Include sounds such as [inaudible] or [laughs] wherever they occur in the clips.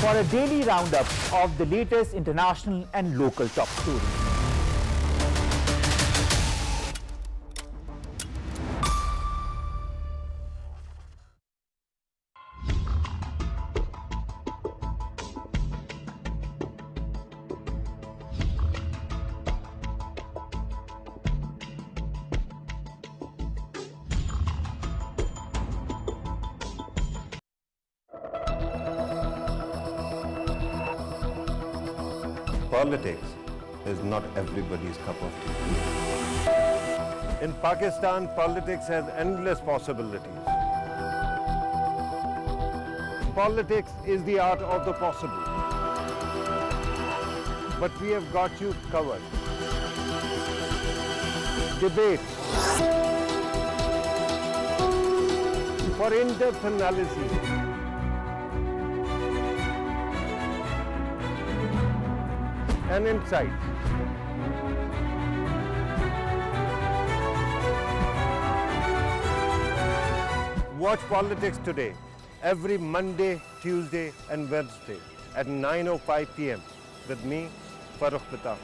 for a daily roundup of the latest international and local top stories. Pakistan, politics has endless possibilities. Politics is the art of the possible. But we have got you covered. Debates. For in-depth analysis. and insight. Watch Politics Today every Monday, Tuesday and Wednesday at 9.05 p.m. with me, Farooq Pratap.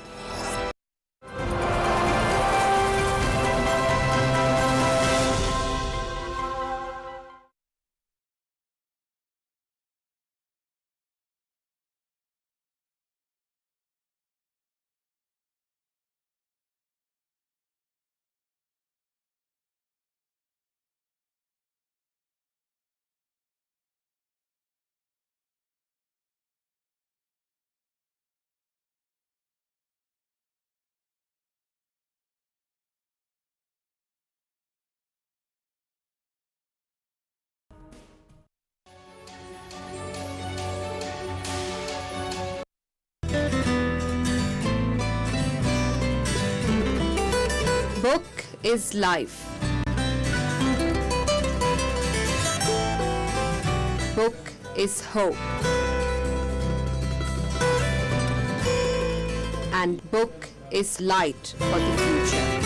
Is life. Book is hope. And book is light for the future.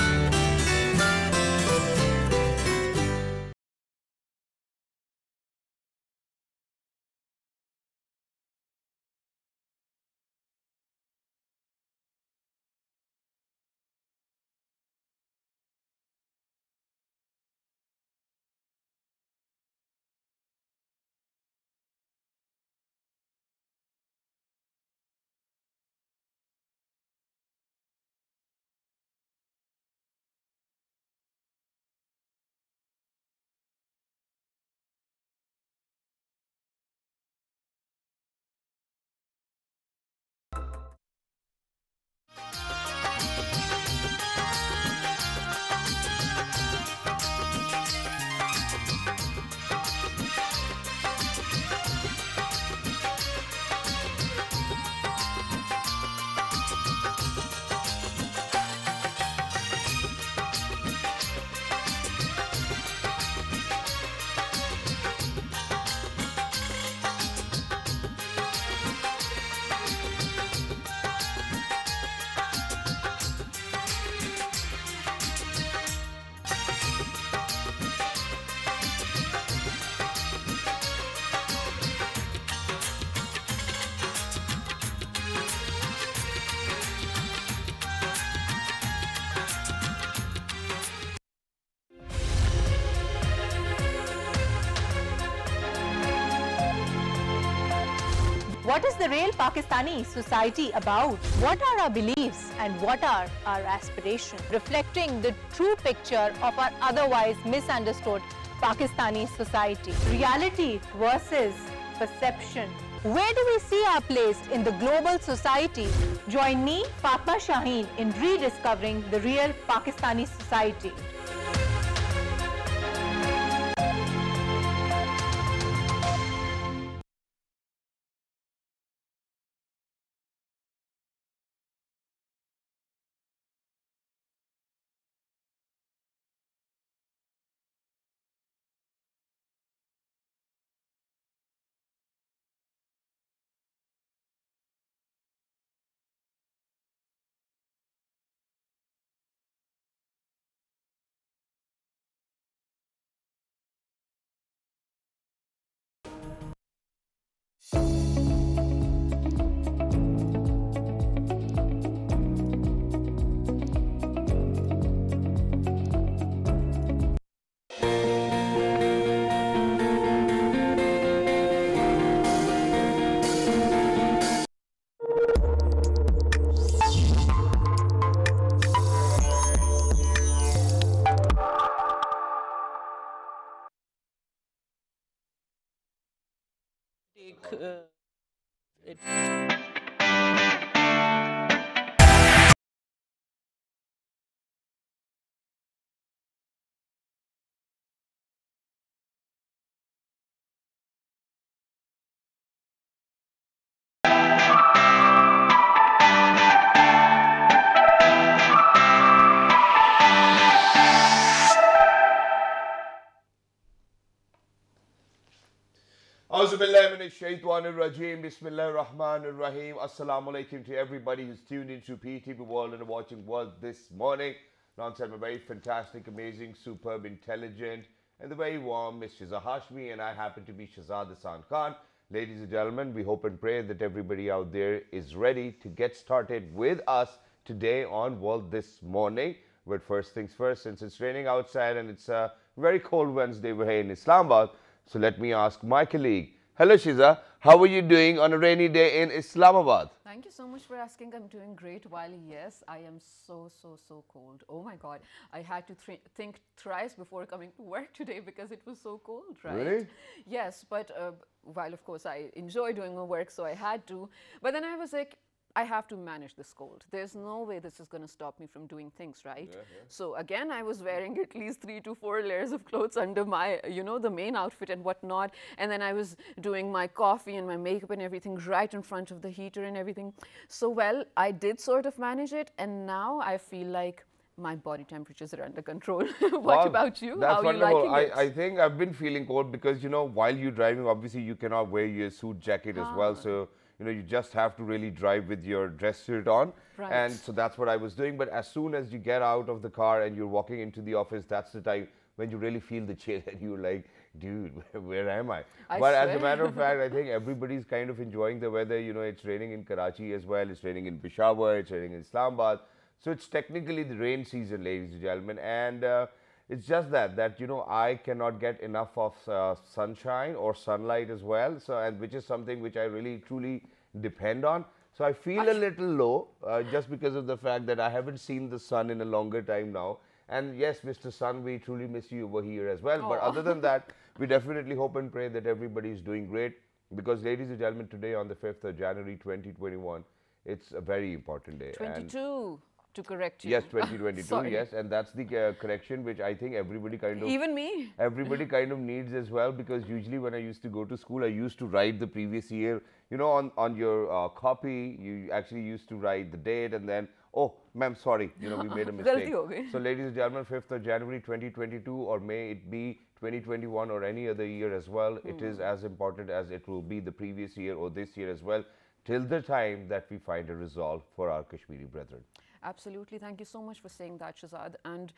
What is the real Pakistani society about? What are our beliefs and what are our aspirations? Reflecting the true picture of our otherwise misunderstood Pakistani society. Reality versus perception. Where do we see our place in the global society? Join me, Fatma Shaheen, in rediscovering the real Pakistani society. Rajim. Bismillah Rahman Rahim. Assalamu alaikum to everybody who's tuned into PTV World and watching World this morning. Alongside my very fantastic, amazing, superb, intelligent, and the very warm Miss Shiza and I happen to be Shazad Hassan Khan. Ladies and gentlemen, we hope and pray that everybody out there is ready to get started with us today on World this morning. But first things first, since it's raining outside and it's a very cold Wednesday, we're here in Islamabad. So let me ask my colleague, Hello Shiza, how are you doing on a rainy day in Islamabad? Thank you so much for asking. I'm doing great. While yes, I am so, so, so cold. Oh my God. I had to th think thrice before coming to work today because it was so cold, right? Really? Yes, but uh, while of course I enjoy doing my work, so I had to. But then I was like, I have to manage this cold. There's no way this is going to stop me from doing things, right? Yeah, yeah. So again, I was wearing at least three to four layers of clothes under my, you know, the main outfit and whatnot. And then I was doing my coffee and my makeup and everything right in front of the heater and everything. So well, I did sort of manage it. And now I feel like my body temperatures are under control. [laughs] what well, about you? That's How wonderful. I, I, think I've been feeling cold because, you know, while you're driving, obviously you cannot wear your suit jacket ah. as well. So you know, you just have to really drive with your dress suit on. Right. And so that's what I was doing. But as soon as you get out of the car and you're walking into the office, that's the time when you really feel the chill [laughs] and you're like, dude, where, where am I? I but swear. as a matter of fact, I [laughs] think everybody's kind of enjoying the weather. You know, it's raining in Karachi as well. It's raining in Peshawar. It's raining in Islamabad. So it's technically the rain season, ladies and gentlemen. And uh, it's just that, that, you know, I cannot get enough of uh, sunshine or sunlight as well. So, and which is something which I really, truly depend on. So I feel a little low uh, just because of the fact that I haven't seen the sun in a longer time now. And yes, Mr. Sun, we truly miss you over here as well. But other than that, we definitely hope and pray that everybody is doing great. Because, ladies and gentlemen, today on the 5th of January 2021, it's a very important day. 22 to correct you. Yes, [laughs] 2022, yes. And that's the uh, correction which I think everybody kind of... Even me. [laughs] Everybody kind of needs as well because usually when I used to go to school, I used to write the previous year. You know, on, on your uh, copy, you actually used to write the date and then, oh, ma'am, sorry, you know, we made a [laughs] mistake. so, ladies and gentlemen, 5th of January 2022 or may it be 2021 or any other year as well, it is hmm. as important as it will be the previous year or this year as well, till the time that we find a resolve for our Kashmiri brethren. Absolutely. Thank you so much for saying that, Shazad. And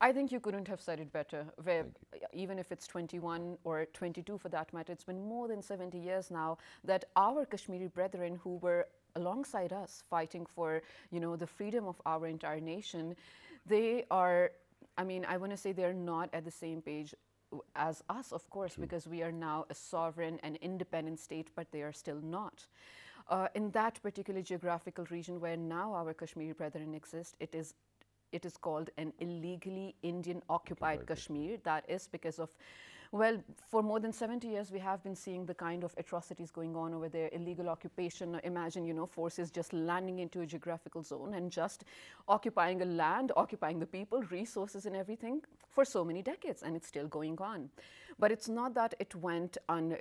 I think you couldn't have said it better. Where even if it's 21 or 22 for that matter, it's been more than 70 years now that our Kashmiri brethren who were alongside us fighting for, you know, the freedom of our entire nation, they are, I mean, I want to say they're not at the same page as us, of course, True. because we are now a sovereign and independent state, but they are still not. Uh, in that particular geographical region where now our Kashmiri brethren exist, it is it is called an illegally Indian occupied Kashmir. That is because of well, for more than 70 years, we have been seeing the kind of atrocities going on over there, illegal occupation. Imagine, you know, forces just landing into a geographical zone and just occupying a land, occupying the people, resources and everything for so many decades, and it's still going on. But it's not that it went un,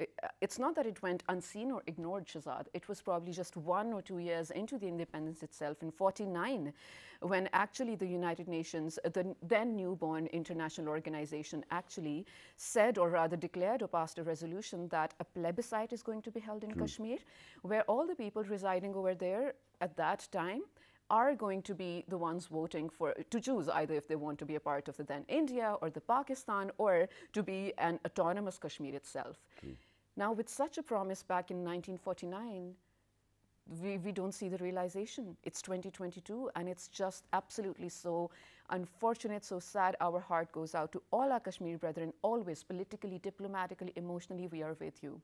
it's not that it went unseen or ignored, Shazad. It was probably just one or two years into the independence itself in 49 when actually the United Nations, the then newborn international organization, actually said or rather declared or passed a resolution that a plebiscite is going to be held in True. Kashmir, where all the people residing over there at that time are going to be the ones voting for to choose either if they want to be a part of the then India or the Pakistan or to be an autonomous Kashmir itself. Now, with such a promise back in 1949, we, we don't see the realization. It's 2022 and it's just absolutely so unfortunate, so sad. Our heart goes out to all our Kashmiri brethren, always politically, diplomatically, emotionally, we are with you.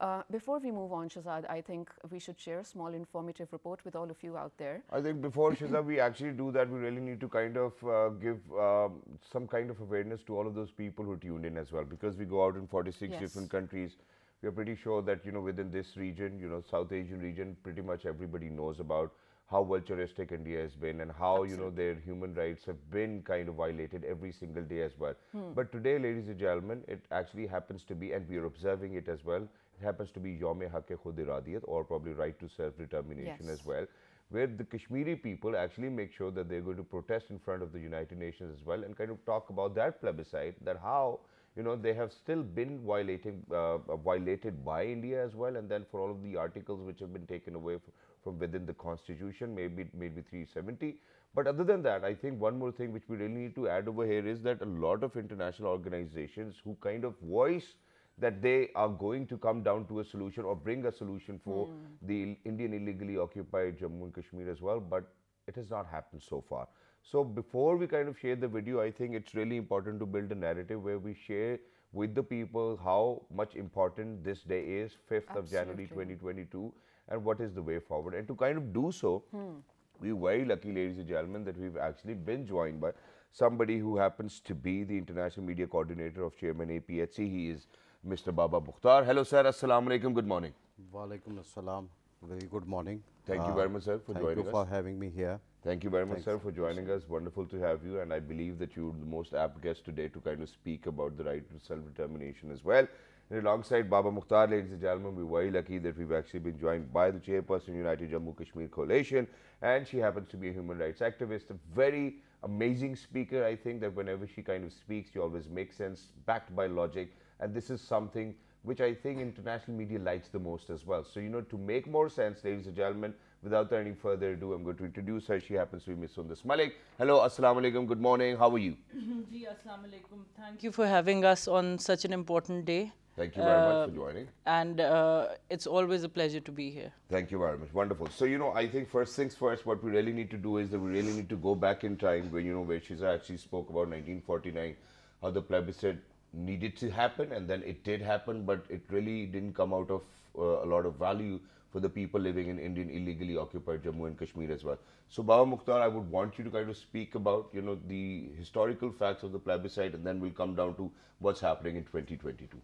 Uh, before we move on, Shazad, I think we should share a small informative report with all of you out there. I think before, Shazad, we actually do that, we really need to kind of uh, give um, some kind of awareness to all of those people who tuned in as well, because we go out in 46 yes. different countries we are pretty sure that you know within this region, you know South Asian region, pretty much everybody knows about how vulturistic India has been and how you know their human rights have been kind of violated every single day as well. But today, ladies and gentlemen, it actually happens to be, and we are observing it as well. Happens to be Yom Hak Khud Iradiyat or probably right to self-determination Yes. as well, where the Kashmiri people actually make sure that they're going to protest in front of the United Nations as well and kind of talk about that plebiscite, that how you know they have still been violating uh, uh, violated by India as well, and then for all of the articles which have been taken away from within the constitution, maybe maybe 370. But other than that, I think one more thing which we really need to add over here is that a lot of international organizations who kind of voice that they are going to come down to a solution or bring a solution for hmm. the Indian illegally occupied Jammu and Kashmir as well, but it has not happened so far. So before we kind of share the video, I think it's really important to build a narrative where we share with the people how much important this day is, 5th of January 2022, and what is the way forward. And to kind of do so, hmm. we're very lucky, ladies and gentlemen, that we've actually been joined by somebody who happens to be the international media coordinator of Chairman APHC. He is Mr. Baba Mukhtar. Hello, sir. Assalamu alaikum. Good morning. Walaikum assalam. Very good morning. Thank you Uh, very much, sir, for joining us. thank you for having me here. Thank you very much, Thanks. sir, for joining us. Wonderful to have you. And I believe that you're the most apt guest today to kind of speak about the right to self determination as well. And alongside Baba Mukhtar, ladies and gentlemen, we're very lucky that we've actually been joined by the chairperson, United Jammu Kashmir Coalition. And she happens to be a human rights activist, a very amazing speaker. I think that whenever she kind of speaks, she always makes sense, backed by logic. And this is something which I think international media likes the most as well. So, you know, to make more sense, ladies and gentlemen, without any further ado, I'm going to introduce her. She happens to be Miss Sundas Malik. Hello, Assalamu alaikum, good morning, how are you? [laughs] Ji, Assalamu alaikum. Thank you for having us on such an important day. Thank you very much Uh, for joining. And uh, it's always a pleasure to be here. Thank you very much. Wonderful. So, you know, I think first things first, what we really need to do is that we really need to go back in time where, you know, where Shiza actually spoke about 1949, how the plebiscite needed to happen and then it did happen, but it really didn't come out of uh, a lot of value for the people living in Indian illegally occupied Jammu and Kashmir as well. So, Baba Mukhtar, I would want you to kind of speak about, you know, the historical facts of the plebiscite and then we'll come down to what's happening in 2022.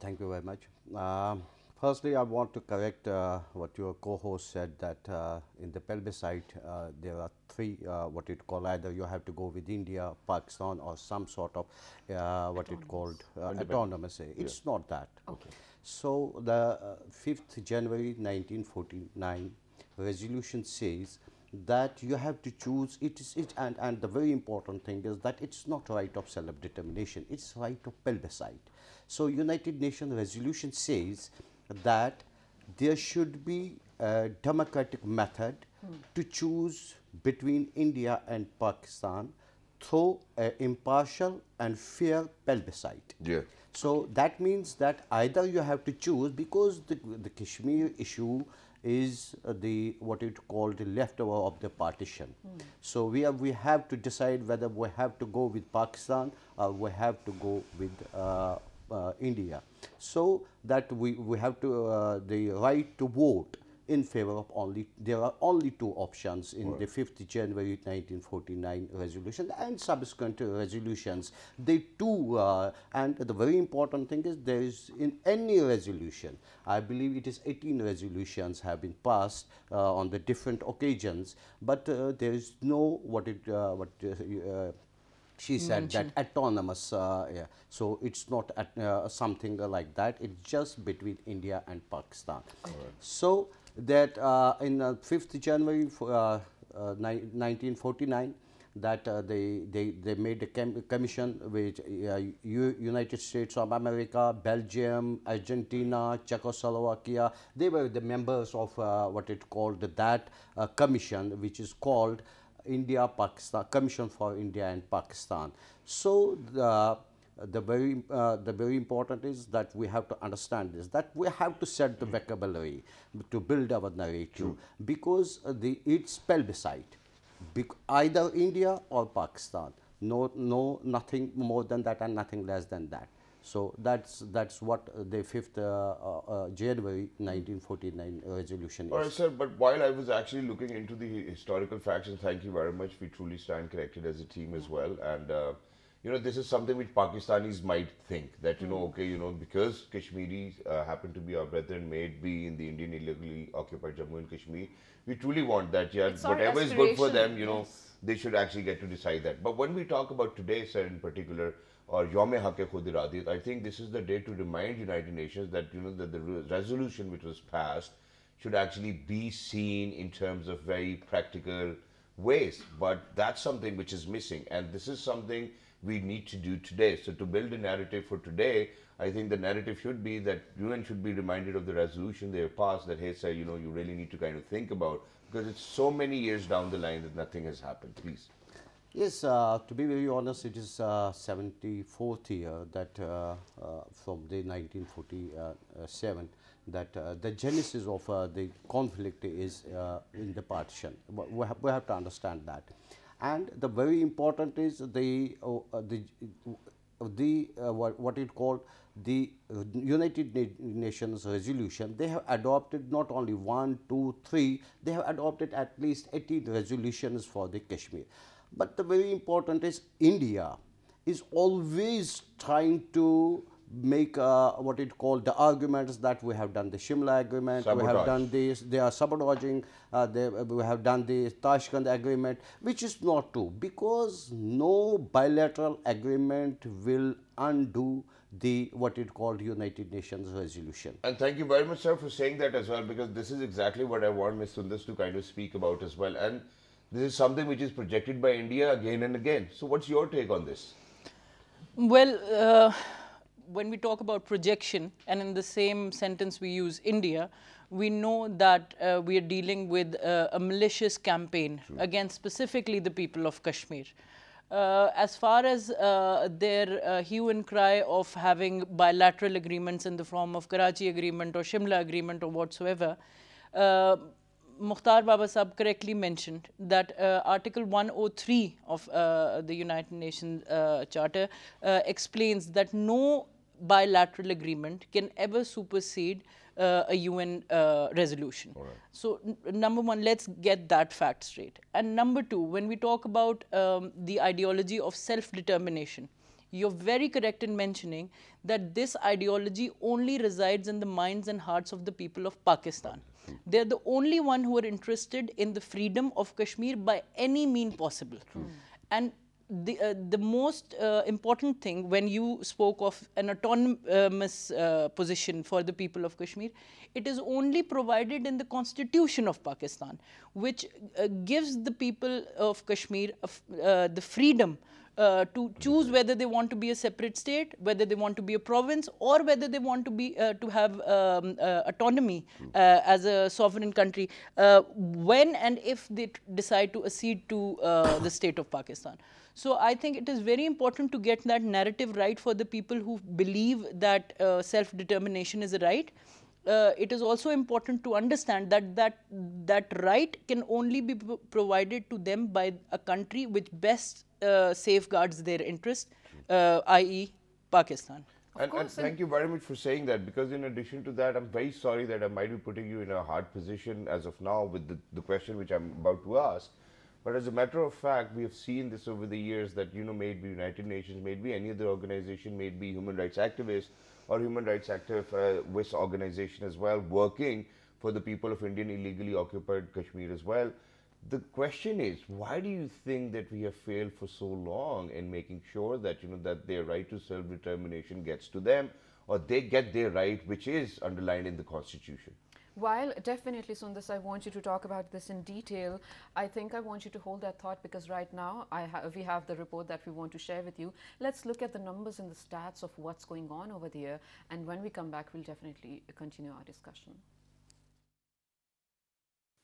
Thank you very much. Um, firstly, I want to correct uh, what your co-host said that uh, in the plebiscite uh, there are three uh, what it called either you have to go with India, Pakistan, or some sort of uh, what it called uh, autonomous. It's not that. Okay. So the uh, 5th January 1949 resolution says that you have to choose it is it and, and the very important thing is that it's not right of self-determination it's right of plebiscite so united nations resolution says that there should be a democratic method to choose between india and pakistan through an impartial and fair plebiscite Yeah. so that means that either you have to choose because the, the Kashmir issue is the what it called the leftover of the partition. So we have we have to decide whether we have to go with Pakistan or we have to go with uh, uh, India. So that we, we have to uh, the right to vote in favor of only there are only two options in the 5th January 1949 resolution and subsequent resolutions. They too uh, and the very important thing is there is in any resolution I believe it is 18 resolutions have been passed uh, on the different occasions but uh, there is no what it uh, what uh, uh, she said that autonomous uh, yeah. so it's not at, uh, something like that. It's just between india and pakistan. So that uh, in uh, 5th january for, uh, uh, 1949 that uh, they, they, they made a com- commission with United States of America, Belgium, Argentina, Czechoslovakia. They were the members of what it called that commission, which is called India Pakistan Commission for India and Pakistan. So the the very uh, the very important is that we have to understand this that we have to set the vocabulary to build our narrative because uh, the it's bec- either India or Pakistan no no nothing more than that and nothing less than that so that's that's what uh, the 5th uh, uh, uh, January 1949 resolution All right, is sir. But while I was actually looking into the historical facts, and thank you very much, we truly stand connected as a team as well. And uh, you know, this is something which Pakistanis might think that, you know, okay, you know, because Kashmiris uh, happen to be our brethren, may it be in the Indian illegally occupied Jammu and Kashmir, we truly want that, yeah, It's whatever is good for them, you know, yes. they should actually get to decide that. But when we talk about today, sir, in particular, or Yom Haq Khud Iradiyat, I think this is the day to remind United Nations that, you know, that the re- resolution which was passed should actually be seen in terms of very practical ways. But that's something which is missing. And this is something we need to do today. So to build a narrative for today, I think the narrative should be that UN should be reminded of the resolution they have passed that, hey, sir, you know, you really need to kind of think about because it's so many years down the line that nothing has happened. Please. Yes, uh, to be very honest, it is uh, 74th year that uh, uh, from the 1947 that uh, the genesis of uh, the conflict is in the partition. We have, we have to understand that, and the very important is the uh, the the uh, what, it called the United Nations resolution. They have adopted not only one, two, three. They have adopted at least 18 resolutions for the Kashmir. But the very important is India is always trying to make uh, what it called the arguments that we have done the Shimla agreement, we have done this, they are sabotaging, uh, they, we have done the Tashkent agreement, which is not true because no bilateral agreement will undo the what it called United Nations resolution. And thank you very much, sir, for saying that as well, because this is exactly what I want Ms. Sundas to kind of speak about as well. And this is something which is projected by India again and again. So, what's your take on this? Well, uh, when we talk about projection, and in the same sentence we use India, we know that uh, we are dealing with uh, a malicious campaign against specifically the people of Kashmir. Uh, as far as uh, their uh, hue and cry of having bilateral agreements in the form of Karachi Agreement or Shimla Agreement or whatsoever, uh, Mukhtar Baba Sahab correctly mentioned that uh, Article 103 of uh, the United Nations uh, Charter uh, explains that no bilateral agreement can ever supersede uh, a UN uh, resolution. So, n- number one, let's get that fact straight. And number two, when we talk about um, the ideology of self determination, you're very correct in mentioning that this ideology only resides in the minds and hearts of the people of Pakistan. They're the only one who are interested in the freedom of Kashmir by any mean possible. And the, uh, the most uh, important thing when you spoke of an autonomous uh, position for the people of Kashmir, it is only provided in the constitution of Pakistan, which uh, gives the people of Kashmir uh, the freedom uh, to choose whether they want to be a separate state, whether they want to be a province, or whether they want to be to have um, autonomy as a sovereign country when and if they decide to accede to the state of Pakistan. So I think it is very important to get that narrative right for the people who believe that uh, self-determination is a right. Uh, it is also important to understand that that that right can only be provided to them by a country which best uh, safeguards their interest, uh, i.e., Pakistan. And, and and- thank you very much for saying that because, in addition to that, I'm very sorry that I might be putting you in a hard position as of now with the, the question which I'm about to ask. But as a matter of fact, we have seen this over the years that, you know, may it be United Nations, may be any other organization, may be human rights activists or human rights activist uh, organization as well, working for the people of Indian illegally occupied Kashmir as well. The question is, why do you think that we have failed for so long in making sure that you know that their right to self-determination gets to them, or they get their right, which is underlined in the constitution? While definitely, Sundas, I want you to talk about this in detail, I think I want you to hold that thought because right now I ha- we have the report that we want to share with you. Let's look at the numbers and the stats of what's going on over there, and when we come back, we'll definitely continue our discussion.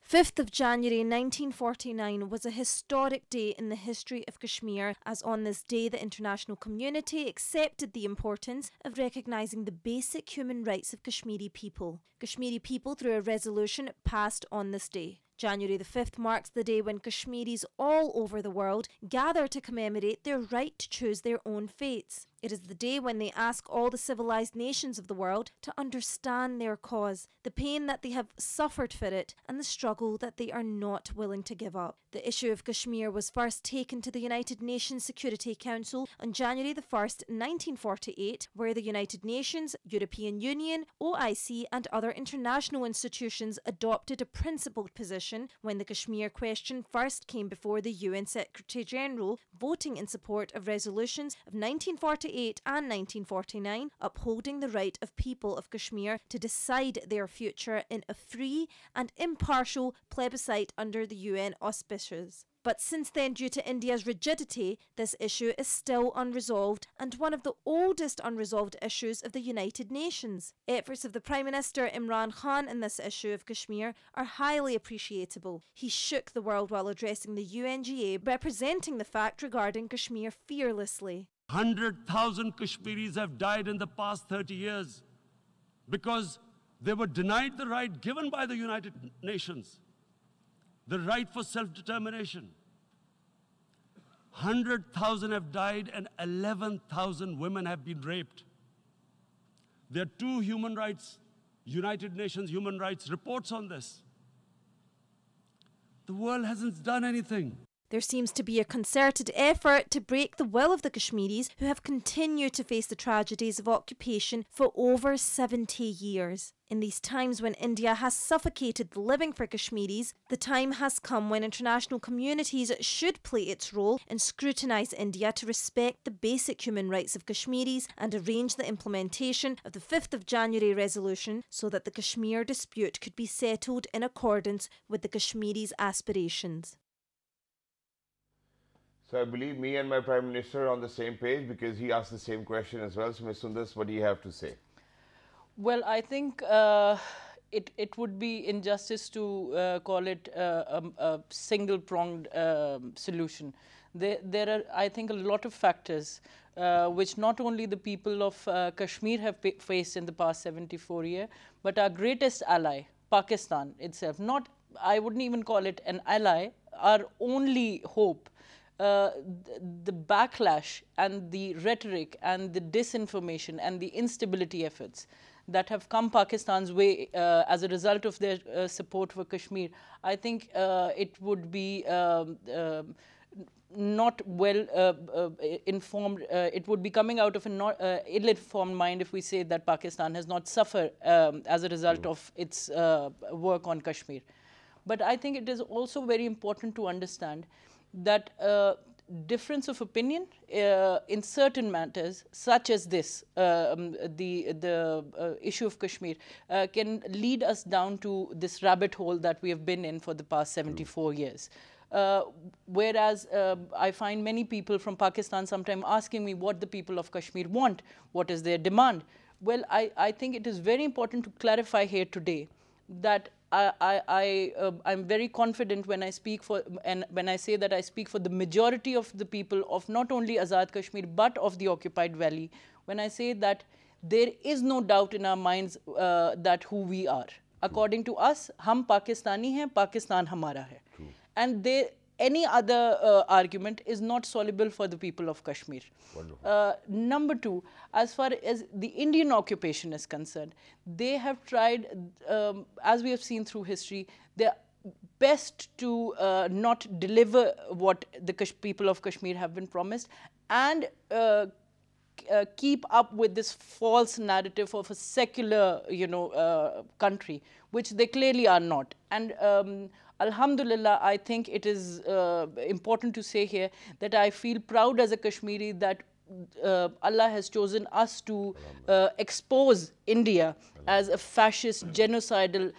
5th of January 1949 was a historic day in the history of Kashmir, as on this day the international community accepted the importance of recognising the basic human rights of Kashmiri people. Kashmiri people, through a resolution passed on this day. January the 5th marks the day when Kashmiris all over the world gather to commemorate their right to choose their own fates. It is the day when they ask all the civilized nations of the world to understand their cause, the pain that they have suffered for it, and the struggle that they are not willing to give up. The issue of Kashmir was first taken to the United Nations Security Council on January the 1st, 1948, where the United Nations, European Union, OIC, and other international institutions adopted a principled position when the Kashmir question first came before the UN Secretary General, voting in support of resolutions of 1948 and 1949, upholding the right of people of Kashmir to decide their future in a free and impartial plebiscite under the UN auspices. But since then, due to India's rigidity, this issue is still unresolved and one of the oldest unresolved issues of the United Nations. Efforts of the Prime Minister Imran Khan in this issue of Kashmir are highly appreciable. He shook the world while addressing the UNGA, representing the fact regarding Kashmir fearlessly. 100,000 Kashmiris have died in the past 30 years because they were denied the right given by the United Nations, the right for self-determination. 100,000 have died and 11,000 women have been raped. There are two human rights, United Nations human rights reports on this. The world hasn't done anything. There seems to be a concerted effort to break the will of the Kashmiris who have continued to face the tragedies of occupation for over 70 years. In these times when India has suffocated the living for Kashmiris, the time has come when international communities should play its role and scrutinise India to respect the basic human rights of Kashmiris and arrange the implementation of the 5th of January resolution so that the Kashmir dispute could be settled in accordance with the Kashmiris' aspirations. So I believe me and my Prime Minister are on the same page because he asked the same question as well. So Ms. Sundas, what do you have to say? Well, I think uh, it, it would be injustice to uh, call it uh, a, a single-pronged um, solution. There, there are, I think, a lot of factors uh, which not only the people of uh, Kashmir have faced in the past 74 years, but our greatest ally, Pakistan itself. Not, I wouldn't even call it an ally, our only hope uh, the, backlash and the rhetoric and the disinformation and the instability efforts that have come Pakistan's way uh, as a result of their uh, support for Kashmir, I think uh, it would be um, um not well uh, uh, informed. it would be coming out of an ill-informed mind if we say that Pakistan has not suffered um, as a result mm. of its work on Kashmir. But I think it is also very important to understand that uh, difference of opinion uh, in certain matters, such as this, uh, um, the, the uh, issue of Kashmir, uh, can lead us down to this rabbit hole that we have been in for the past 74 years. Uh, whereas I find many people from Pakistan sometimes asking me what the people of Kashmir want, what is their demand. Well, I, I think it is very important to clarify here today that I, am um, uh, very confident when I speak for, and when I say that I speak for the majority of the people of not only Azad Kashmir, but of the occupied valley, when I say that there is no doubt in our minds uh, that who we are. According to us, hum Pakistani hai, Pakistan hamara hai. True. And they, any other uh, argument is not soluble for the people of Kashmir. Uh, number two, as far as the Indian occupation is concerned, they have tried, um, as we have seen through history, their best to uh, not deliver what the Kash people of Kashmir have been promised and uh, uh, keep up with this false narrative of a secular, you know, uh, country, which they clearly are not. And um, Alhamdulillah, I think it is uh, important to say here that I feel proud as a Kashmiri that uh, Allah has chosen us to uh, expose India as a fascist, genocidal,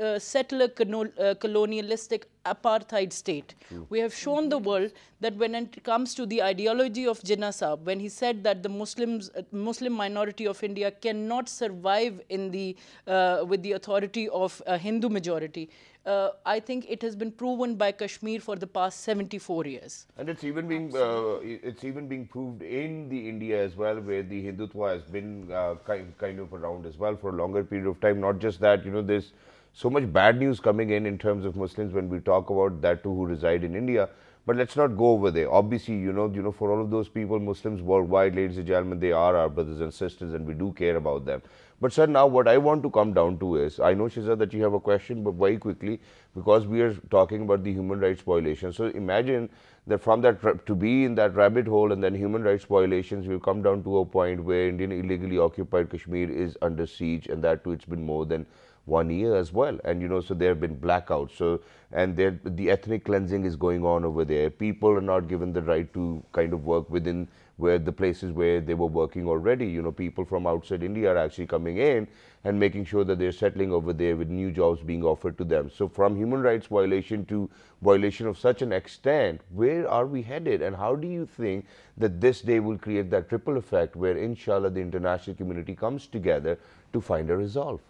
uh, settler uh, colonialistic apartheid state. True. We have shown the world that when it comes to the ideology of Jinnah Sahib, when he said that the Muslims, uh, Muslim minority of India cannot survive in the, uh, with the authority of a Hindu majority, uh, I think it has been proven by Kashmir for the past 74 years. And it's even being uh, it's even being proved in the India as well, where the Hindutva has been uh, kind, kind of around as well for a longer period of time. Not just that, you know, there's so much bad news coming in in terms of Muslims when we talk about that too who reside in India. But let's not go over there. Obviously, you know, you know, for all of those people, Muslims worldwide, ladies and gentlemen, they are our brothers and sisters, and we do care about them. But sir, now what I want to come down to is, I know Shiza that you have a question, but very quickly, because we are talking about the human rights violation. So imagine that from that to be in that rabbit hole and then human rights violations, we've come down to a point where Indian illegally occupied Kashmir is under siege, and that too, it's been more than one year as well. And you know, so there have been blackouts. So and there the ethnic cleansing is going on over there. People are not given the right to kind of work within where the places where they were working already. You know, people from outside India are actually coming in and making sure that they're settling over there with new jobs being offered to them. So from human rights violation to violation of such an extent, where are we headed? And how do you think that this day will create that triple effect where inshallah the international community comes together to find a resolve?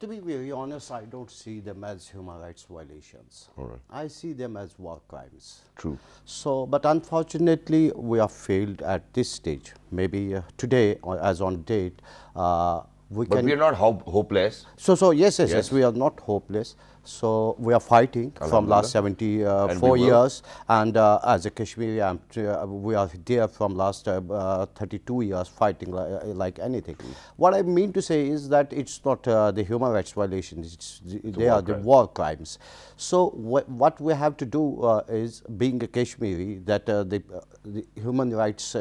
To be very honest, I don't see them as human rights violations. I see them as war crimes. True. So, but unfortunately, we have failed at this stage. Maybe uh, today, or as on date, uh, we but can. But we are not ho hopeless. So, so yes, yes, yes, Yes. we are not hopeless. So we are fighting from last 74 And years, and uh, as a Kashmiri, I'm t- uh, we are there from last uh, uh, 32 years fighting li like anything. What I mean to say is that it's not uh, the human rights violations; it's the, they are the war crimes. So wh what we have to do uh, is, being a Kashmiri, that uh, the, uh, the human rights, uh,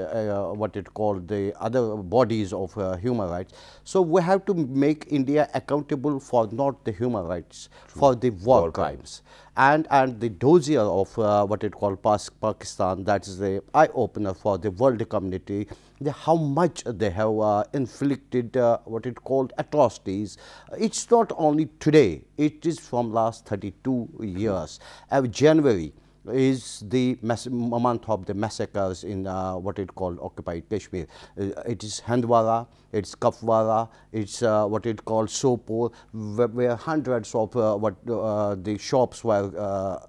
uh, what it called, the other bodies of uh, human rights. So we have to make India accountable for not the human rights, for the war, War crimes. crimes. And, and the dossier of uh, what it called Pakistan, that is the eye opener for the world community, the, how much they have uh, inflicted uh, what it called atrocities. It's not only today, it is from last 32 years. January is the month of the massacres in uh, what it called occupied Kashmir. Uh, it is Handwara, it's Kupwara, it's uh, what it called Sopore, where, where hundreds of uh, what uh, the shops were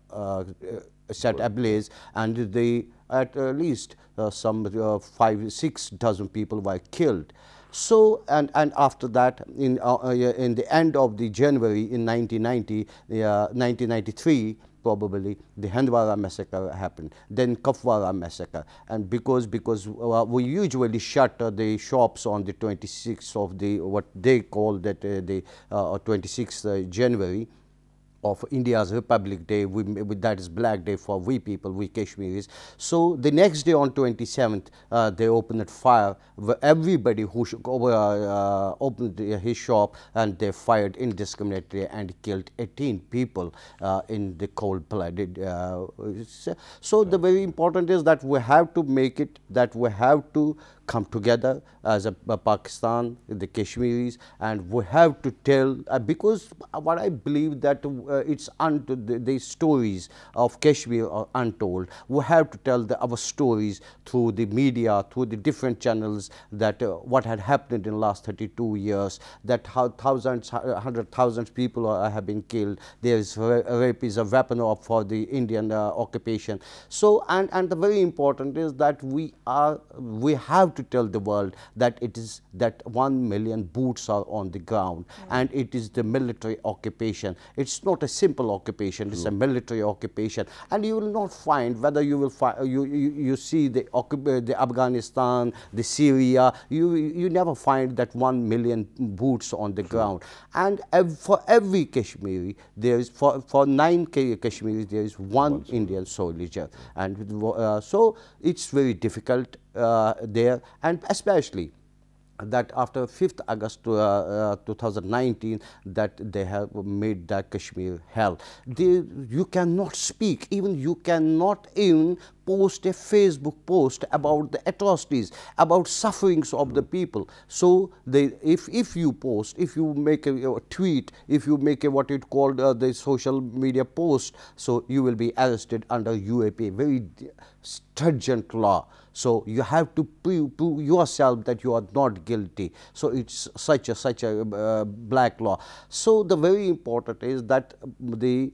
set ablaze, and the at least some five, six dozen people were killed. So and and after that, in in the end of the January in 1990, uh, 1993 probably the Handwara massacre happened, then Kupwara massacre, and because because uh, we usually shut uh, the shops on the 26th of the what they call that uh, the uh, 26th uh, January of India's Republic Day, we, that is Black Day for we people, we Kashmiris. So the next day on 27th, uh, they opened fire. Everybody who uh, uh, opened his shop and they fired indiscriminately and killed 18 people uh, in the cold-blooded. Uh, so the very important is that we have to make it that we have to come together as a, a Pakistan, the Kashmiris, and we have to tell uh, because what I believe that uh, it's unto the, the stories of Kashmir are untold. We have to tell the, our stories through the media, through the different channels that uh, what had happened in the last 32 years, that how thousands, uh, hundred thousands people are, have been killed. There is rape is a weapon of for the Indian uh, occupation. So and and the very important is that we are we have to tell the world that it is that one million boots are on the ground and it is the military occupation. It's not a simple occupation. It's a military occupation, and you will not find whether you will find you you, you see the occup- the Afghanistan, the Syria. You you never find that one million boots on the ground. And ev- for every Kashmiri, there is for for nine K- Kashmiris there is one Indian soldier, and uh, so it's very difficult uh, there, and especially that after 5th August uh, uh, 2019 that they have made that Kashmir hell. They, you cannot speak, even you cannot even post a Facebook post about the atrocities, about sufferings of the people. So they, if, if you post, if you make a, a tweet, if you make a what it called uh, the social media post, so you will be arrested under UAP, very stringent law. So you have to prove, yourself that you are not guilty. So it's such a such a uh, black law. So the very important is that the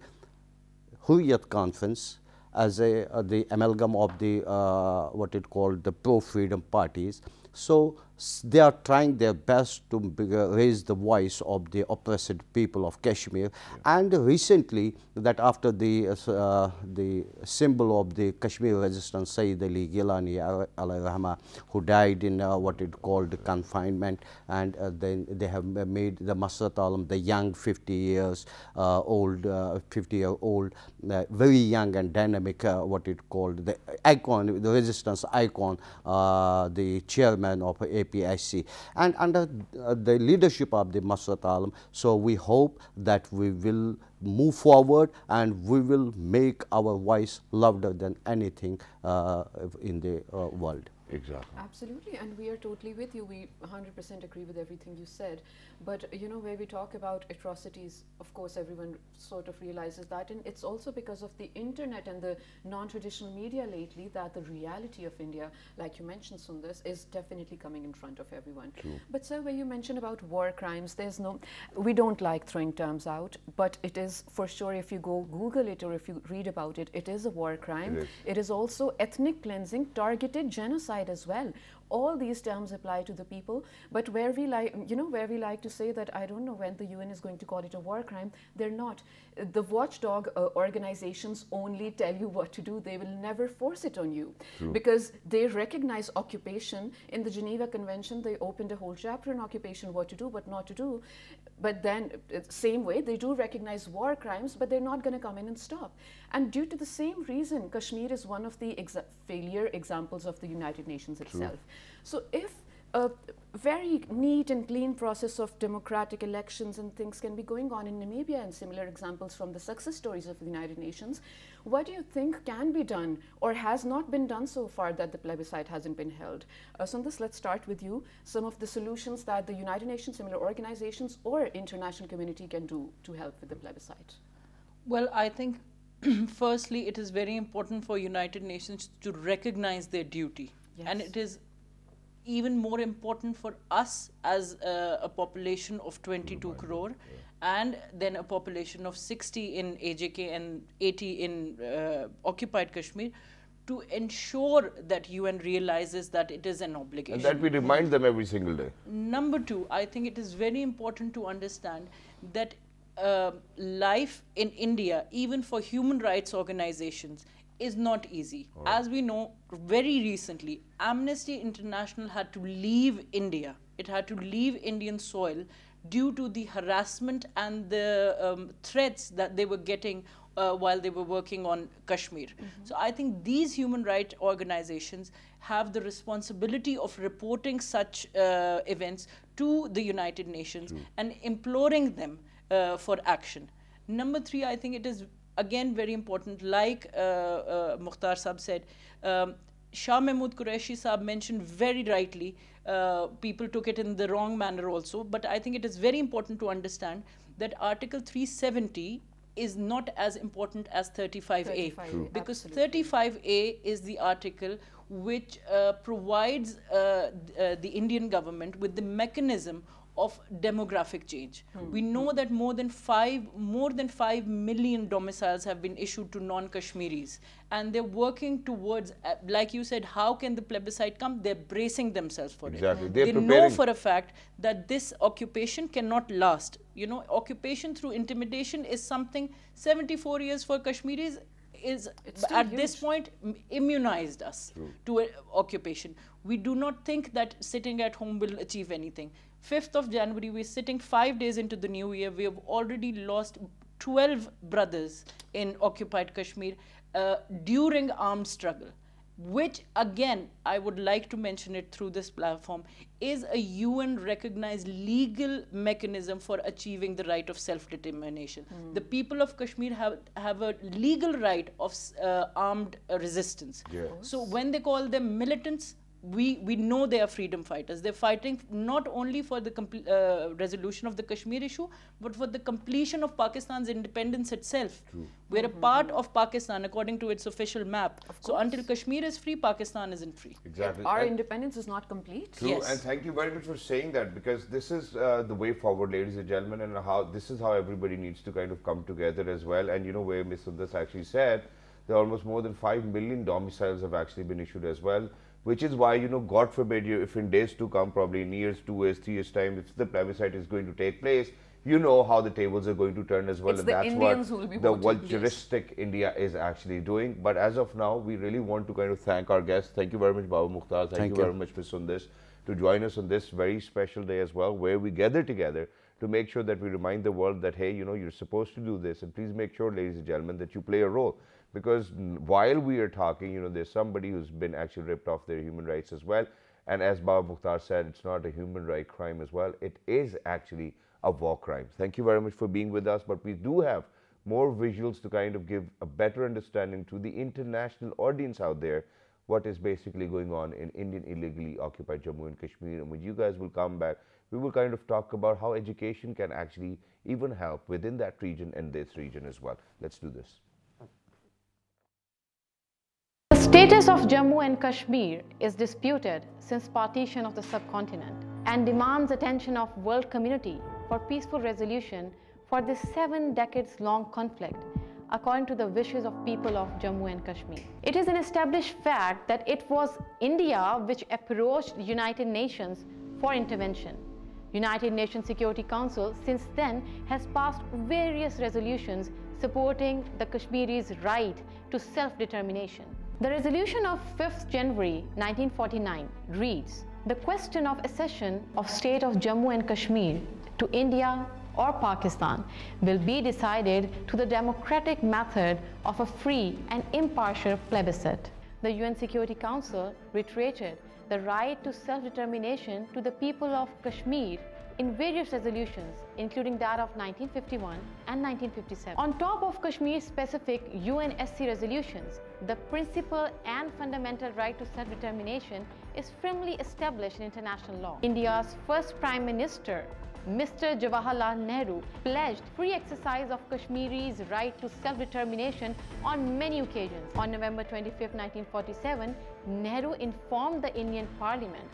Hurriyat conference as a uh, the amalgam of the uh, what it called the pro freedom parties. So they are trying their best to raise the voice of the oppressed people of Kashmir. And recently, that after the uh, uh, the symbol of the Kashmir resistance, Sayyid Ali Gilani alayhi rahma, who died in uh, what it called confinement, and uh, then they have made the Masrat Alam, the young 50 years uh, old, uh, 50 year old, uh, very young and dynamic, uh, what it called the icon, the resistance icon, uh, the chairman of APIC, and under uh, the leadership of the Masrat Alam. So we hope that we will move forward and we will make our voice louder than anything uh, in the uh, world. Exactly. Absolutely, and we are totally with you. We 100% agree with everything you said. But you know, where we talk about atrocities, of course, everyone sort of realizes that, and it's also because of the internet and the non-traditional media lately that the reality of India, like you mentioned, Sundas, is definitely coming in front of everyone. True. But sir, where you mentioned about war crimes, there's no, we don't like throwing terms out, but it is for sure. If you go Google it or if you read about it, it is a war crime. It is. It is also ethnic cleansing, targeted genocide as well. All these terms apply to the people, but where we like, you know, where we like to say that I don't know when the UN is going to call it a war crime, they're not. The watchdog uh, organizations only tell you what to do. They will never force it on you because they recognize occupation. In the Geneva Convention, they opened a whole chapter on occupation, what to do, what not to do. But then, uh, same way, they do recognize war crimes, but they're not going to come in and stop. And due to the same reason, Kashmir is one of the exa- failure examples of the United Nations itself. So if a very neat and clean process of democratic elections and things can be going on in Namibia and similar examples from the success stories of the United Nations, what do you think can be done or has not been done so far that the plebiscite hasn't been held? Uh, Sundas, let's start with you. Some of the solutions that the United Nations, similar organizations, or international community can do to help with the plebiscite. Well, I think [clears throat] firstly, it is very important for United Nations to recognize their duty, and it is even more important for us as uh, a population of 22 crore, and then a population of 60 in AJK and 80 in uh, occupied Kashmir, to ensure that UN realizes that it is an obligation. And that we remind them every single day. Number two, I think it is very important to understand that uh, life in India, even for human rights organizations, is not easy. As we know, very recently, Amnesty International had to leave India. It had to leave Indian soil due to the harassment and the um, threats that they were getting uh, while they were working on Kashmir. So I think these human rights organizations have the responsibility of reporting such uh, events to the United Nations and imploring them uh, for action. Number three, I think it is again very important, like uh, uh, Mukhtar Saab said. Um, Shah Mahmood Qureshi Saab mentioned very rightly, uh, people took it in the wrong manner also, but I think it is very important to understand that Article 370 is not as important as 35A. 35A, Because absolutely. 35A is the article which uh, provides uh, th- uh, the Indian government with the mechanism of demographic change. We know that more than five more than five million domiciles have been issued to non-Kashmiris, and they're working towards, uh, like you said, how can the plebiscite come? They're bracing themselves for Exactly. it. They're they know for a fact that this occupation cannot last. You know, occupation through intimidation is something 74 years for Kashmiris is It's still at this point immunized us to a, occupation. We do not think that sitting at home will achieve anything. 5th of January, we're sitting five days into the new year. We have already lost 12 brothers in occupied Kashmir uh, during armed struggle which again I would like to mention it through this platform is a UN recognized legal mechanism for achieving the right of self determination. The people of Kashmir have, have a legal right of uh, armed resistance. Yeah. So when they call them militants, we, we know they are freedom fighters. They're fighting not only for the compl- uh, resolution of the Kashmir issue, but for the completion of Pakistan's independence itself. We're a part of Pakistan according to its official map. So until Kashmir is free, Pakistan isn't free. Exactly. Our And- independence is not complete. True, Yes. and thank you very much for saying that because this is uh, the way forward, ladies and gentlemen, and how this is how everybody needs to kind of come together as well. And you know where Ms. Sundas actually said there are almost more than five million domiciles have actually been issued as well which is why, you know, God forbid, you, if in days to come, probably in years, two years, three years' time, if the plebiscite is going to take place, you know how the tables are going to turn as well. It's and the that's Indians who will what be the voting, yes. vulturistic India is actually doing. But as of now, we really want to kind of thank our guests. Thank you very much, Baba Mukhtar. Thank, Thank you, you. very much, Ms. Sundas, to join us on this very special day as well, where we gather together to make sure that we remind the world that, hey, you know, you're supposed to do this. And please make sure, ladies and gentlemen, that you play a role. Because while we are talking, you know, there's somebody who's been actually ripped off their human rights as well. And as Baba Mukhtar said, it's not a human right crime as well. It is actually a war crime. Thank you very much for being with us. But we do have more visuals to kind of give a better understanding to the international audience out there what is basically going on in Indian illegally occupied Jammu and Kashmir. And when you guys will come back, we will kind of talk about how education can actually even help within that region and this region as well. Let's do this. Status of Jammu and Kashmir is disputed since partition of the subcontinent and demands attention of world community for peaceful resolution for this seven decades long conflict according to the wishes of people of Jammu and Kashmir. It is an established fact that it was India which approached United Nations for intervention. United Nations Security Council since then has passed various resolutions supporting the Kashmiris' right to self-determination. The resolution of 5th January 1949 reads, the question of accession of state of Jammu and Kashmir to India or Pakistan will be decided to the democratic method of a free and impartial plebiscite. The UN Security Council reiterated the right to self-determination to the people of Kashmir in various resolutions, including that of 1951 and 1957. On top of Kashmir-specific UNSC resolutions, the principal and fundamental right to self-determination is firmly established in international law. India's first Prime Minister, Mr. Jawaharlal Nehru pledged free exercise of Kashmiris' right to self-determination on many occasions. On November 25, 1947, Nehru informed the Indian Parliament,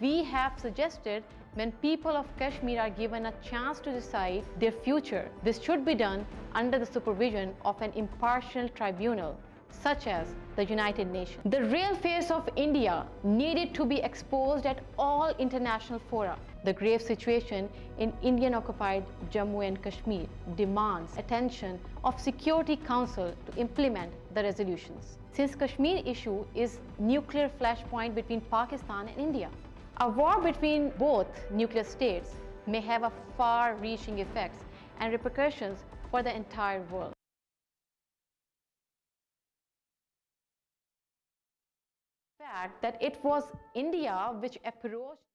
we have suggested when people of Kashmir are given a chance to decide their future, this should be done under the supervision of an impartial tribunal such as the United Nations. The real face of India needed to be exposed at all international fora. The grave situation in Indian occupied Jammu and Kashmir demands attention of Security Council to implement the resolutions. Since Kashmir issue is nuclear flashpoint between Pakistan and India, a war between both nuclear states may have a far-reaching effects and repercussions for the entire world. fact that it was India which approached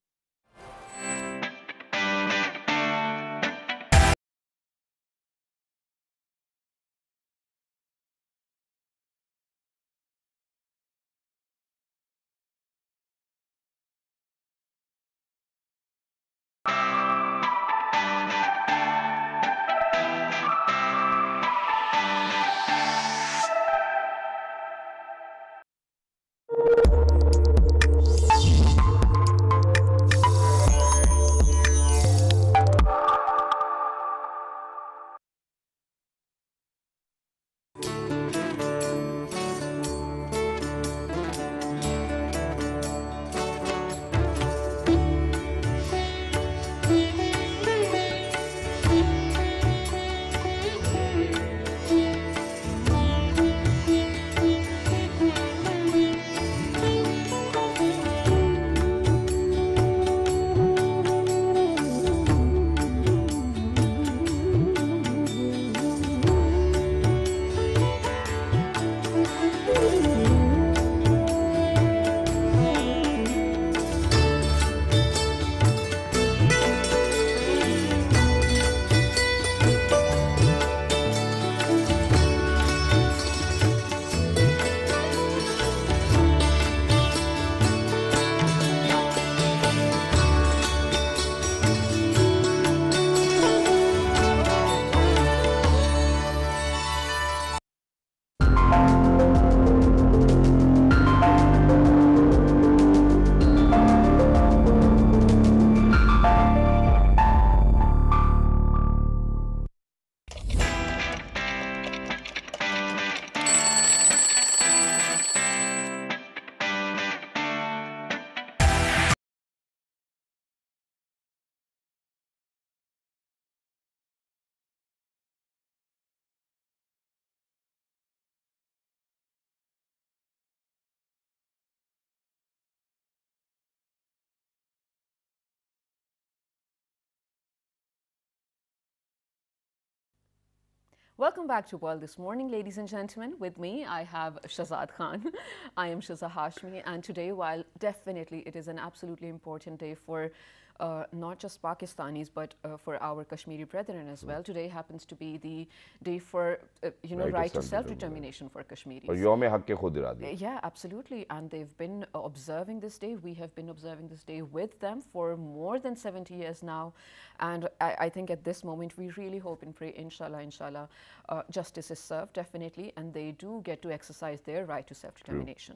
Welcome back to World This Morning, ladies and gentlemen. With me, I have Shazad Khan. [laughs] I am Shiza Hashmi, and today, while definitely it is an absolutely important day for uh, not just Pakistanis, but uh, for our Kashmiri brethren as well. Today happens to be the day for, uh, you know, right, right to self-determination for Kashmiris. Uh, yeah, absolutely. And they've been uh, observing this day. We have been observing this day with them for more than 70 years now. And I, I think at this moment, we really hope and pray, inshallah, inshallah, uh, justice is served, definitely. And they do get to exercise their right to self-determination.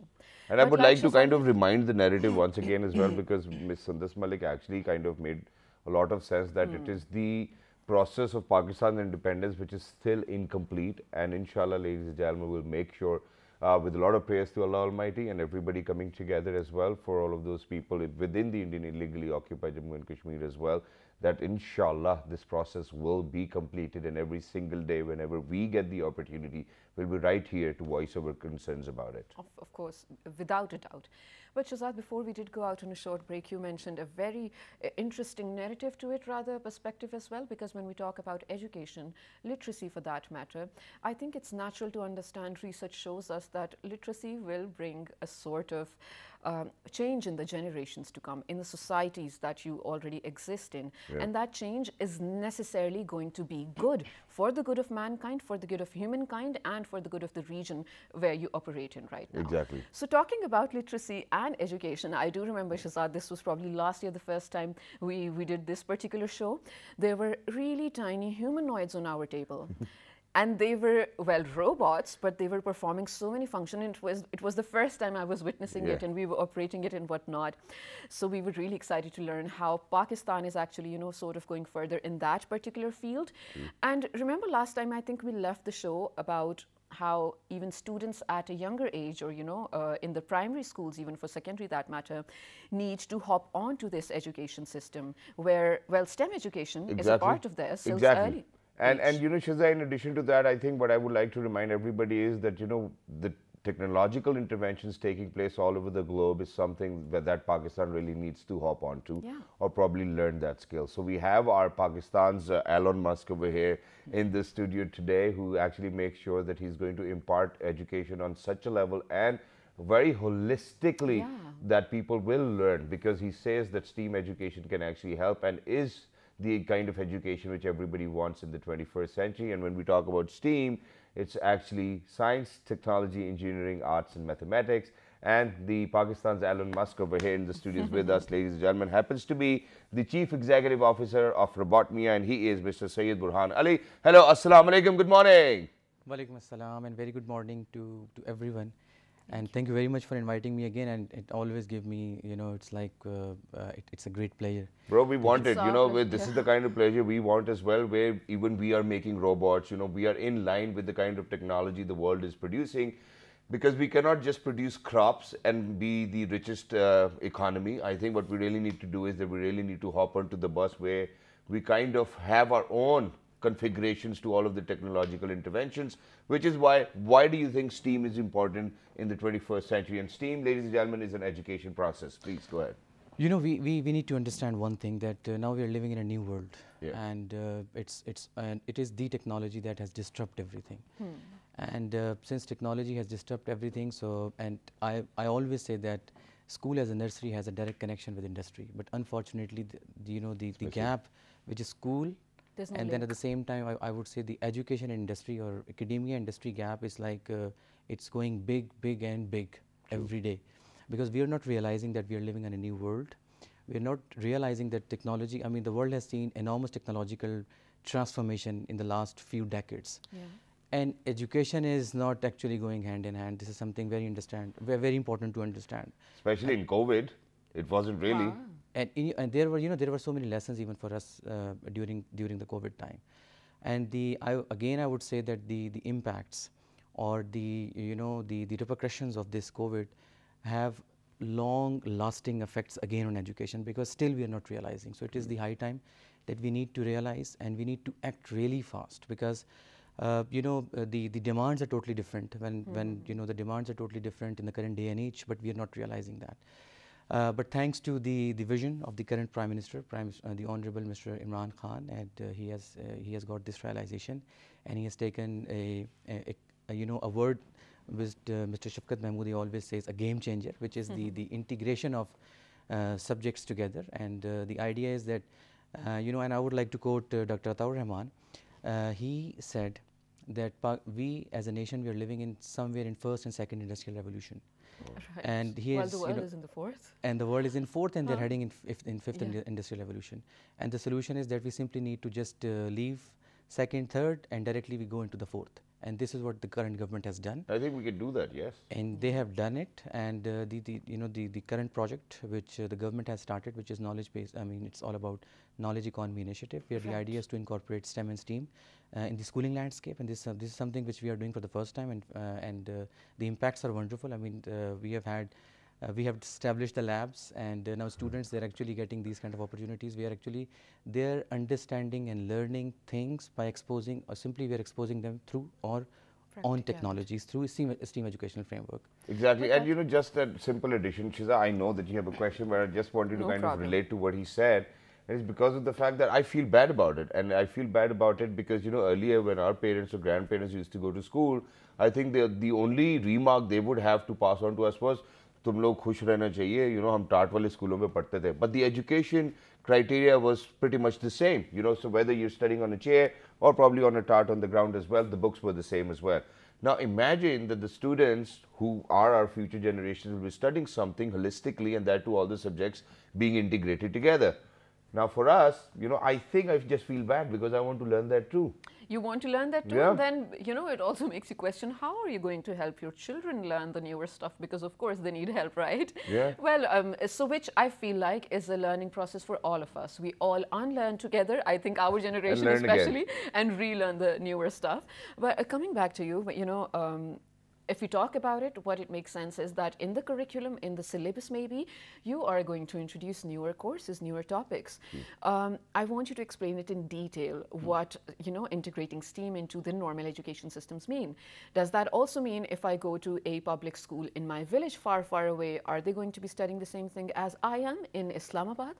And but I would like, like to kind of remind the narrative once again as well, [coughs] because Ms. Sundas Malik actually kind of made a lot of sense that it is the process of Pakistan's independence which is still incomplete. And inshallah ladies and gentlemen will make sure uh, with a lot of prayers to Allah Almighty and everybody coming together as well for all of those people within the Indian illegally occupied Jammu and Kashmir as well that inshallah this process will be completed and every single day whenever we get the opportunity we'll be right here to voice our concerns about it. Of, of course, without a doubt. But Shazad, before we did go out on a short break, you mentioned a very uh, interesting narrative to it, rather perspective as well, because when we talk about education, literacy for that matter, I think it's natural to understand research shows us that literacy will bring a sort of um, change in the generations to come, in the societies that you already exist in. Yeah. And that change is necessarily going to be good for the good of mankind, for the good of humankind, and for the good of the region where you operate in right now. Exactly. So, talking about literacy and education, I do remember, Shazad, this was probably last year, the first time we, we did this particular show. There were really tiny humanoids on our table. [laughs] and they were, well, robots, but they were performing so many functions. It was, it was the first time I was witnessing it and we were operating it and whatnot. So, we were really excited to learn how Pakistan is actually, you know, sort of going further in that particular field. And remember, last time I think we left the show about how even students at a younger age or you know uh, in the primary schools even for secondary that matter need to hop onto this education system where well stem education is a part of this exactly. early And and you know, Shiza, in addition to that, I think what I would like to remind everybody is that you know the technological interventions taking place all over the globe is something that, that Pakistan really needs to hop onto Yeah. or probably learn that skill. So we have our Pakistan's uh, Elon Musk over here in the studio today, who actually makes sure that he's going to impart education on such a level and very holistically Yeah. that people will learn because he says that STEAM education can actually help and is the kind of education which everybody wants in the 21st century. And when we talk about STEAM, it's actually science, technology, engineering, arts, and mathematics. And the Pakistan's Elon Musk over here in the studios with us, [laughs] ladies and gentlemen, happens to be the Chief Executive Officer of Robotmia, and he is Mr. Sayyid Burhan Ali. Hello, Assalamu alaikum, good morning. Walaikum assalam and very good morning to, to everyone. And thank you very much for inviting me again. And it always give me, you know, it's like uh, uh, it, it's a great pleasure. Bro, we want It's it. You know, pleasure. with- this is the kind of pleasure we want as well, where even we are making robots, you know, we are in line with the kind of technology the world is producing. Because we cannot just produce crops and be the richest uh, economy. I think what we really need to do is that we really need to hop onto the bus where we kind of have our own configurations to all of the technological interventions, which is why, why do you think STEAM is important in the 21st century? And STEAM, ladies and gentlemen, is an education process. Please go ahead. You know, we, we, we need to understand one thing that uh, now we are living in a new world, Yeah. and uh, it's it's and it is the technology that has disrupted everything. And uh, since technology has disrupted everything, so and I I always say that school as a nursery has a direct connection with industry, but unfortunately, the, the, you know the, the gap which is school, There's no and then at the same time, I, I would say the education industry or academia industry gap is like uh, it's going big, big, and big every day, because we are not realizing that we are living in a new world. We are not realizing that technology. I mean, the world has seen enormous technological transformation in the last few decades. Yeah. And education is not actually going hand in hand. This is something very understand, very, very important to understand. Especially in COVID, it wasn't really. And, in, and there were, you know, there were so many lessons even for us uh, during during the COVID time. And the I, again, I would say that the the impacts or the you know the the repercussions of this COVID have long lasting effects again on education because still we are not realizing. So it is the high time that we need to realize and we need to act really fast because uh, you know uh, the the demands are totally different when when you know the demands are totally different in the current day and age but we are not realizing that but thanks to the, the vision of the current Prime Minister, Prime, uh, the Honorable Mr. Imran Khan, and uh, he has uh, he has got this realization, and he has taken a, a, a, a you know a word which uh, Mr. Shafqat Mahmoodi always says a game changer, which is the the integration of uh, subjects together. And uh, the idea is that uh, you know, and I would like to quote uh, Dr. Ataur Rahman. Uh, he said that we as a nation we are living in somewhere in first and second industrial revolution. Right. And he While has, the you world know, is in the fourth. and the world is in fourth and they're heading in, fifth, in fifth Yeah. industrial revolution and the solution is that we simply need to just uh, leave second third and directly we go into the fourth and this is what the current government has done. I think we can do that, yes. and they have done it. And uh, the, the you know the, the current project which uh, the government has started which is knowledge based i mean it's all about knowledge economy initiative where the idea is to incorporate stem and steam uh, in the schooling landscape. And this uh, this is something which we are doing for the first time. And uh, and uh, the impacts are wonderful. I mean uh, we have had uh, we have established the labs and uh, now students they're actually getting these kind of opportunities we are actually they're understanding and learning things by exposing or simply we are exposing them through or on technologies through STEAM, STEAM educational framework. Exactly. But And you know, just a simple addition, Shiza, I know that you have a question, but I just wanted to No kind problem. of relate to what he said. And it's because of the fact that I feel bad about it. And I feel bad about it because, you know, earlier when our parents or grandparents used to go to school, I think the, the only remark they would have to pass on to us was, तुम लोग खुश रहना चाहिए you know हम टाट वाले स्कूलों में पढ़ते थे but the education criteria was pretty much the same you know so whether you're studying on a chair or probably on a tart on the ground as well the books were the same as well now imagine that the students who are our future generations will be studying something holistically and that too all the subjects being integrated together now for us you know i think i just feel bad because i want to learn that too You want to learn that too, Yeah. and then you know it also makes you question how are you going to help your children learn the newer stuff because of course they need help, [laughs] right? Yeah. Well, um, so which I feel like is a learning process for all of us. We all unlearn together. I think our generation again. especially, and relearn the newer stuff. But uh, coming back to you, you know. Um, if we talk about it, what it makes sense is that in the curriculum, in the syllabus maybe, you are going to introduce newer courses, newer topics. Um, I want you to explain it in detail what, you know, integrating STEAM into the normal education systems mean. Does that also mean if I go to a public school in my village far, far away, are they going to be studying the same thing as I am in Islamabad?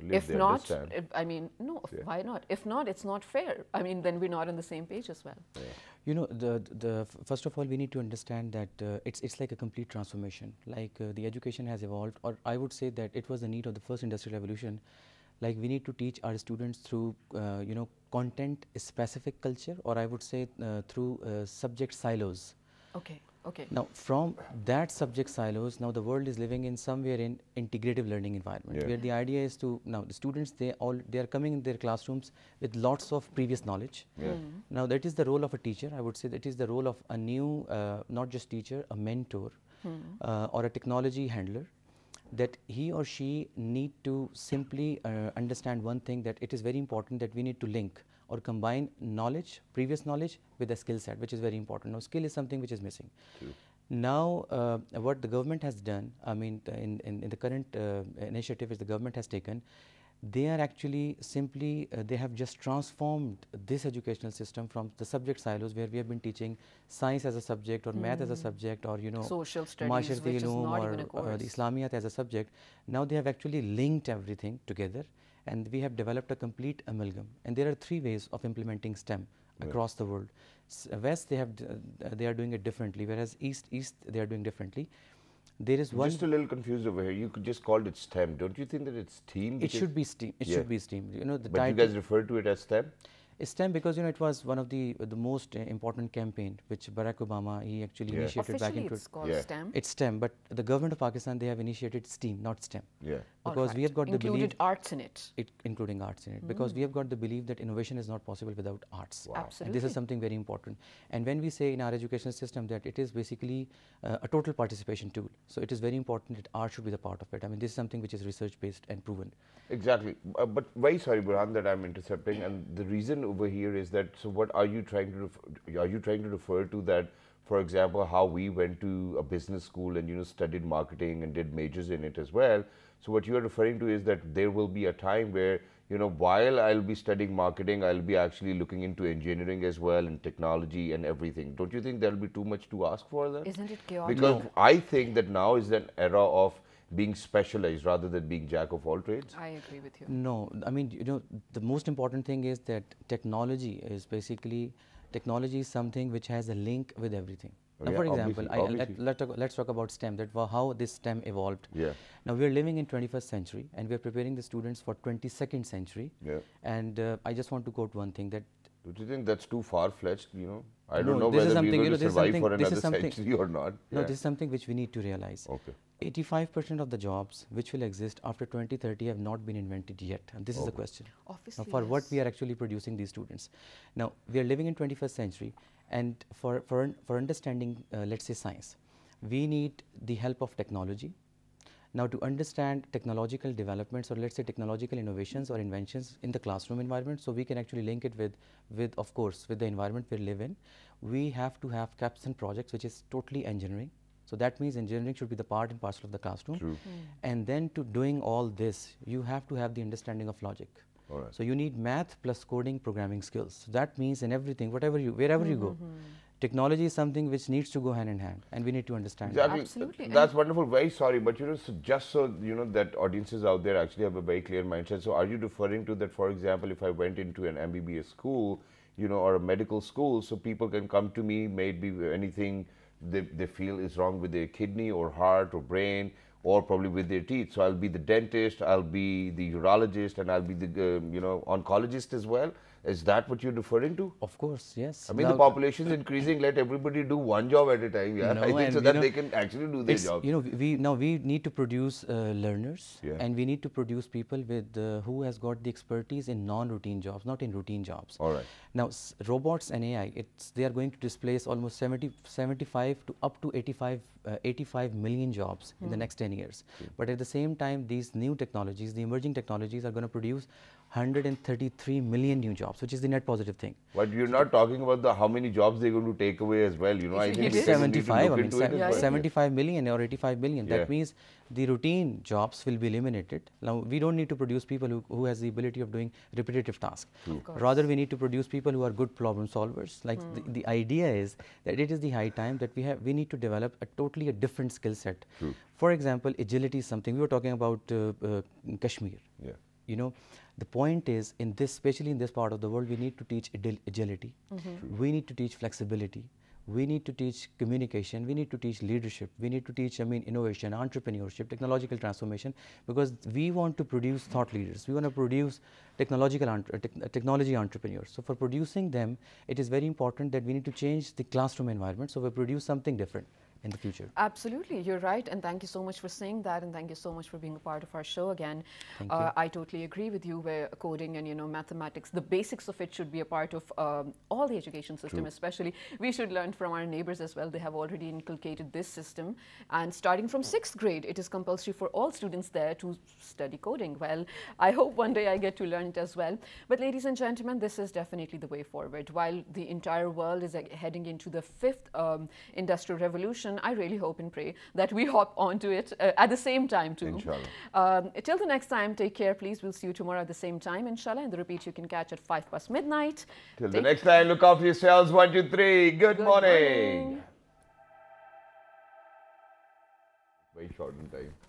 Live if they not, understand. if- I mean, no, why not? If not, it's not fair. I mean, then we're not on the same page as well. You know, the, the first of all, we need to understand that uh, it's, it's like a complete transformation. Like uh, the education has evolved, or I would say that it was the need of the first industrial revolution. Like we need to teach our students through, uh, you know, content specific culture, or I would say uh, through uh, subject silos. Okay, okay. Now, from that subject silos, now the world is living in somewhere in integrative learning environment, Yeah. where the idea is to now the students they all they are coming in their classrooms with lots of previous knowledge. Yeah. Now that is the role of a teacher. I would say that is the role of a new, uh, not just teacher, a mentor, uh, or a technology handler. That he or she need to simply uh, understand one thing that it is very important that we need to link or combine knowledge, previous knowledge, with a skill set, which is very important. Now, skill is something which is missing. Now, uh, what the government has done, I mean, in, in, in the current uh, initiative which the government has taken, they are actually simply, uh, they have just transformed this educational system from the subject silos where we have been teaching science as a subject or math as a subject or, you know, Social studies, Ma'asharati which is ulum not or even a uh, course. the Islamiyat as a subject. Now they have actually linked everything together and we have developed a complete amalgam. And there are three ways of implementing STEM across the world. S- West they have d- uh, they are doing it differently, whereas East East they are doing differently. There is one. just a little confused over here you could just call it stem don't you think that it's STEAM it should be STEAM. It Yeah. should be STEAM. You know the but you guys refer to it as stem STEM because you know it was one of the the most uh, important campaign which Barack Obama he actually Yeah. initiated back Officially, in. it's called Yeah. STEM. It's STEM, but the government of Pakistan they have initiated STEAM, not STEM. yeah Because we have got the belief included arts in it. it, including arts in it because we have got the belief that innovation is not possible without arts Absolutely. and this is something very important and when we say in our education system that it is basically uh, a total participation tool so it is very important that art should be the part of it i mean this is something which is research based and proven Exactly. Uh, but very sorry, Burhan, that I'm intercepting. And the reason over here is that, so what are you trying to, refer, are you trying to refer to that, for example, how we went to a business school and, you know, studied marketing and did majors in it as well. So what you are referring to is that there will be a time where, you know, while I'll be studying marketing, I'll be actually looking into engineering as well and technology and everything. Don't you think there'll be too much to ask for then? Isn't it chaotic? Because I think that now is an era of being specialized rather than being jack of all trades? I agree with you. No, I mean, you know, the most important thing is that technology is basically, technology is something which has a link with everything. Oh, now, yeah, for example, obviously, I, obviously. let, let talk, let's talk about STEM, that wa- how this STEM evolved. Yeah. Now, we are living in 21st century and we are preparing the students for 22nd century. Yeah. And uh, I just want to quote one thing that Do you think that's too far-fledged, you know? I No, don't know this is whether we're something, you going know, to this is survive something- for another century or not. No, Yeah. this is something which we need to realize. Okay. 85% of the jobs which will exist after 2030 have not been invented yet. And this is the question. Obviously, Now, for what we are actually producing these students. Now, we are living in 21st century and for, for, for understanding, uh, let's say science, we need the help of technology. Now, to understand technological developments or let's say technological innovations or inventions in the classroom environment, so we can actually link it with, with of course, with the environment we live in, we have to have capstone projects which is totally engineering. So that means engineering should be the part and parcel of the classroom. True. Hmm. And then to doing all this, you have to have the understanding of logic. All right. So you need math plus coding programming skills. So that means in everything, whatever you, wherever you go, mm-hmm. technology is something which needs to go hand in hand, and we need to understand. that. Absolutely. That's wonderful. Very sorry, but you know, so just so you know that audiences out there actually have a very clear mindset. So, are you referring to that? For example, if I went into an MBBS school, you know, or a medical school, so people can come to me, maybe anything they, they feel is wrong with their kidney or heart or brain. Or probably with their teeth. So I'll be the dentist, I'll be the urologist, and I'll be the um, you know oncologist as well. Is that what you're referring to? Of course, yes. I mean, the population is increasing. Let everybody do one job at a time. Yeah, No, [laughs] I think so that know, they can actually do their job. You know, we now we need to produce uh, learners, Yeah. and we need to produce people with uh, who has got the expertise in non-routine jobs, not in routine jobs. All right. Now, s- robots and AI, it's they are going to displace almost 70, 75 to up to 85, uh, 85 million jobs in the next 10 years. But at the same time, these new technologies, the emerging technologies, are going to produce 133 million new jobs, which is the net positive thing. But you're not talking about the how many jobs they're going to take away as well. You know, I think is. we need to 75, I mean, se- as well. 75 million or 85 million. Yeah. That means the routine jobs will be eliminated. Now, we don't need to produce people who, who has the ability of doing repetitive tasks. Rather, we need to produce people who are good problem solvers. Like the, the idea is that it is the high time that we have, we need to develop a totally a different skill set. For example, agility is something we were talking about uh, uh, Kashmir. Yeah. You know, the point is in this, especially in this part of the world, we need to teach agil- agility. Mm-hmm. We need to teach flexibility. We need to teach communication. We need to teach leadership. We need to teach, I mean, innovation, entrepreneurship, technological transformation, because we want to produce thought leaders. We want to produce technological entre- tech- technology entrepreneurs. So for producing them, it is very important that we need to change the classroom environment. So we produce something different in the future. Absolutely, you're right, and thank you so much for saying that, and thank you so much for being a part of our show again. Thank uh, you. I totally agree with you. Where coding and you know mathematics, the basics of it should be a part of um, all the education system. Especially, we should learn from our neighbors as well. They have already inculcated this system, and starting from sixth grade, it is compulsory for all students there to study coding. Well, I hope one day I get to learn it as well. But ladies and gentlemen, this is definitely the way forward. While the entire world is uh, heading into the fifth um, industrial revolution, I really hope and pray that we [laughs] hop onto it uh, at the same time too. Inshallah. Um, till the next time, take care, please. We'll see you tomorrow at the same time, inshallah. And the repeat you can catch at 5 past midnight. Till the next time, look after yourselves. One, two, three. Good, Good morning. morning. Very short in time.